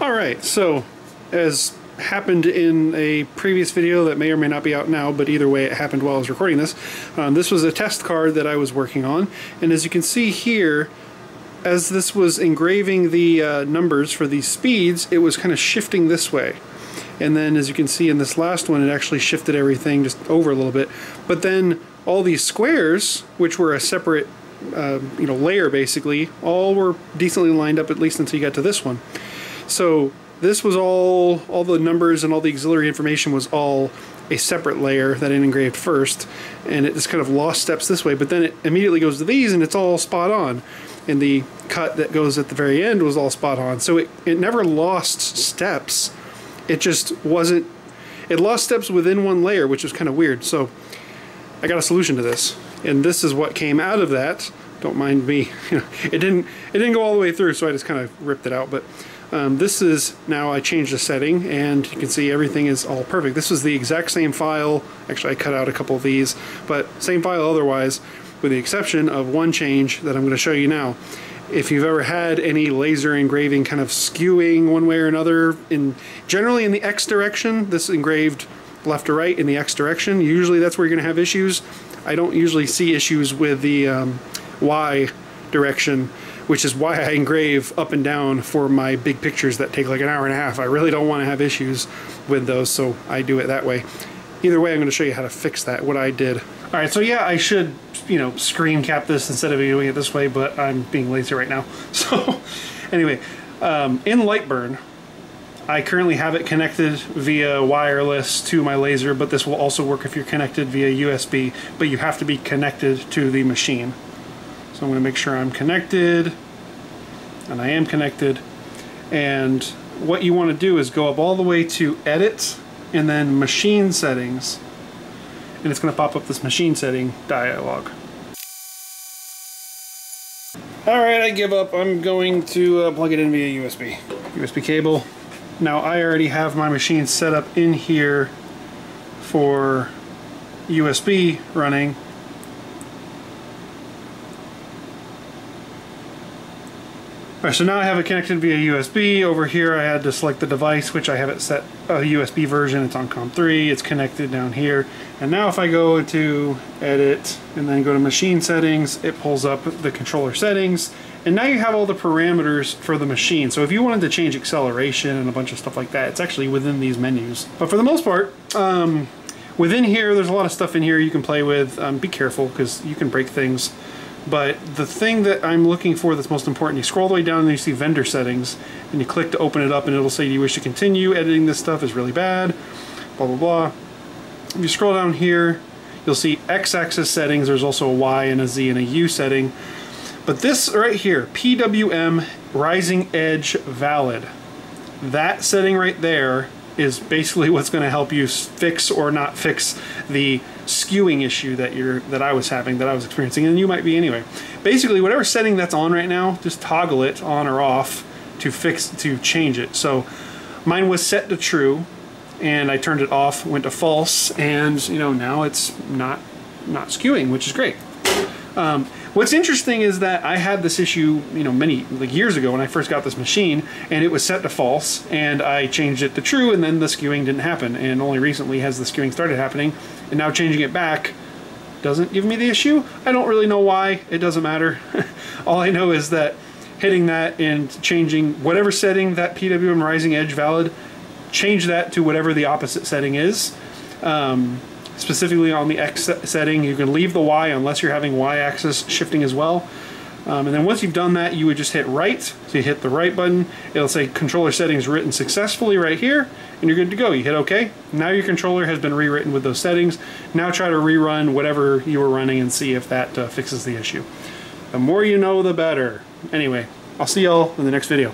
All right, so as happened in a previous video that may or may not be out now, but either way it happened while I was recording this. Um, this was a test card that I was working on, and as you can see here, as this was engraving the uh, numbers for these speeds, it was kind of shifting this way. And then as you can see in this last one, it actually shifted everything just over a little bit. But then all these squares, which were a separate uh, you know, layer basically, all were decently lined up at least until you got to this one. So this was all, all the numbers and all the auxiliary information was all a separate layer that it engraved first, and it just kind of lost steps this way, but then it immediately goes to these and it's all spot on. And the cut that goes at the very end was all spot on. So it, it never lost steps. It just wasn't, it lost steps within one layer, which was kind of weird. So I got a solution to this. And this is what came out of that. Don't mind me. it didn't it didn't go all the way through, so I just kind of ripped it out. But um, this is, now I changed the setting and you can see everything is all perfect. This was the exact same file, actually I cut out a couple of these, but same file otherwise, with the exception of one change that I'm going to show you now. If you've ever had any laser engraving kind of skewing one way or another, in generally in the X direction, this engraved left to right in the X direction, usually that's where you're going to have issues. I don't usually see issues with the um, Y direction which is why I engrave up and down for my big pictures that take like an hour and a half. I really don't want to have issues with those, so I do it that way. Either way, I'm going to show you how to fix that, what I did. All right, so yeah, I should, you know, screen cap this instead of doing it this way, but I'm being lazy right now. So anyway, um, in Lightburn, I currently have it connected via wireless to my laser, but this will also work if you're connected via USB, but you have to be connected to the machine. So I'm going to make sure I'm connected, and I am connected. And what you want to do is go up all the way to Edit, and then Machine Settings. And it's going to pop up this machine setting dialog. Alright, I give up. I'm going to uh, plug it in via USB. USB cable. Now I already have my machine set up in here for USB running Alright, so now I have it connected via USB. Over here I had to select the device, which I have it set a USB version. It's on COM3. It's connected down here. And now if I go to edit and then go to machine settings, it pulls up the controller settings. And now you have all the parameters for the machine. So if you wanted to change acceleration and a bunch of stuff like that, it's actually within these menus. But for the most part, um, within here, there's a lot of stuff in here you can play with. Um, be careful because you can break things. But the thing that I'm looking for that's most important, you scroll all the way down and you see vendor settings, and you click to open it up and it'll say, do you wish to continue? Editing this stuff is really bad, blah, blah, blah. If you scroll down here, you'll see x-axis settings. There's also a Y and a Z and a U setting. But this right here, PWM Rising Edge Valid, that setting right there is basically what's going to help you fix or not fix the skewing issue that you're that I was having that I was experiencing and you might be anyway. Basically whatever setting that's on right now just toggle it on or off to fix to change it. So mine was set to true and I turned it off went to false and you know now it's not not skewing which is great. Um, What's interesting is that I had this issue, you know, many like years ago when I first got this machine, and it was set to false, and I changed it to true, and then the skewing didn't happen. And only recently has the skewing started happening, and now changing it back doesn't give me the issue. I don't really know why. It doesn't matter. All I know is that hitting that and changing whatever setting that PWM Rising Edge valid, change that to whatever the opposite setting is. Um, specifically on the X setting. You can leave the Y unless you're having Y axis shifting as well. Um, and then once you've done that, you would just hit write. So you hit the write button. It'll say controller settings written successfully right here, and you're good to go. You hit OK. Now your controller has been rewritten with those settings. Now try to rerun whatever you were running and see if that uh, fixes the issue. The more you know, the better. Anyway, I'll see y'all in the next video.